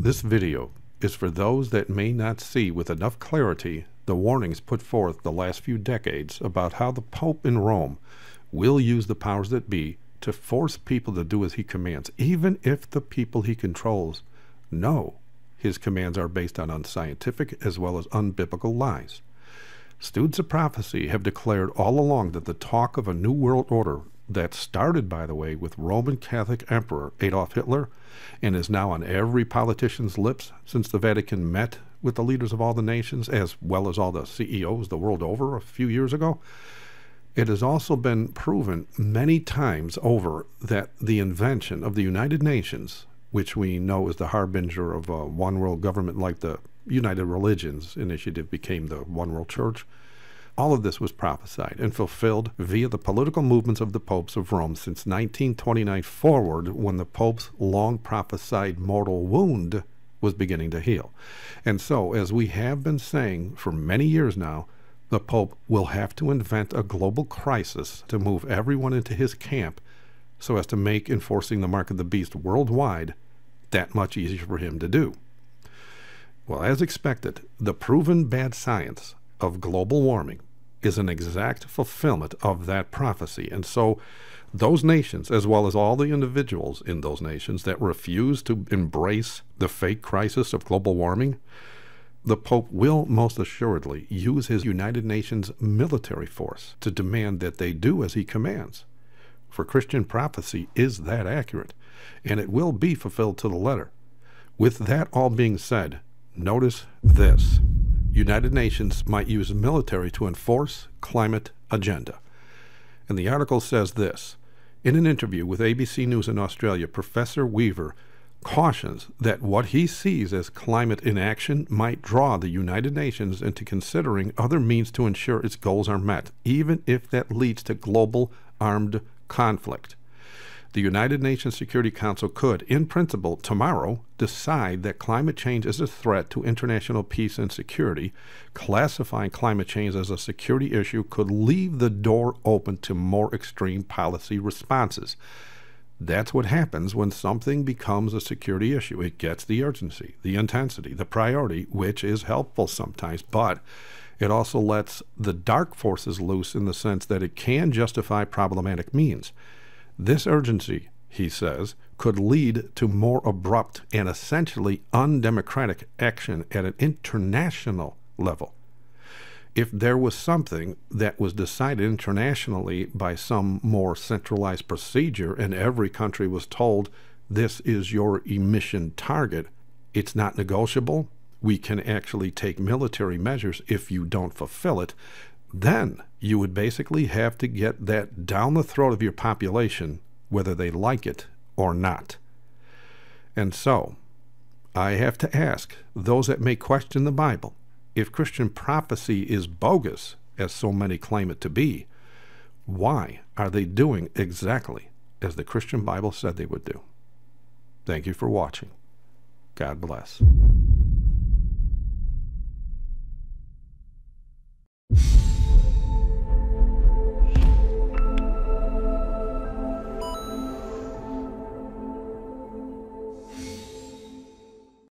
This video is for those that may not see with enough clarity the warnings put forth the last few decades about how the Pope in Rome will use the powers that be to force people to do as he commands, even if the people he controls know his commands are based on unscientific as well as unbiblical lies. Students of prophecy have declared all along that the talk of a new world order that started, by the way, with Roman Catholic Emperor Adolf Hitler and is now on every politician's lips since the Vatican met with the leaders of all the nations, as well as all the CEOs the world over a few years ago. It has also been proven many times over that the invention of the United Nations, which we know is the harbinger of a one world government like the United Religions Initiative became the One World Church, all of this was prophesied and fulfilled via the political movements of the popes of Rome since 1929 forward, when the pope's long prophesied mortal wound was beginning to heal. And so, as we have been saying for many years now, the Pope will have to invent a global crisis to move everyone into his camp so as to make enforcing the mark of the beast worldwide that much easier for him to do. Well, as expected, the proven bad science of global warming is an exact fulfillment of that prophecy. And so, those nations, as well as all the individuals in those nations that refuse to embrace the fake crisis of global warming, the Pope will most assuredly use his United Nations military force to demand that they do as he commands. For Christian prophecy is that accurate, and it will be fulfilled to the letter. With that all being said, notice this. United Nations might use military to enforce climate agenda. And the article says this. In an interview with ABC News in Australia, Professor Weaver cautions that what he sees as climate inaction might draw the United Nations into considering other means to ensure its goals are met, even if that leads to global armed conflict the United Nations Security Council could, in principle, tomorrow decide that climate change is a threat to international peace and security. Classifying climate change as a security issue could leave the door open to more extreme policy responses. That's what happens when something becomes a security issue. It gets the urgency, the intensity, the priority, which is helpful sometimes, but it also lets the dark forces loose in the sense that it can justify problematic means. This urgency, he says, could lead to more abrupt and essentially undemocratic action at an international level. If there was something that was decided internationally by some more centralized procedure and every country was told, this is your emission target, it's not negotiable, we can actually take military measures if you don't fulfill it, then you would basically have to get that down the throat of your population, whether they like it or not. And so, I have to ask those that may question the Bible if Christian prophecy is bogus, as so many claim it to be, why are they doing exactly as the Christian Bible said they would do? Thank you for watching. God bless.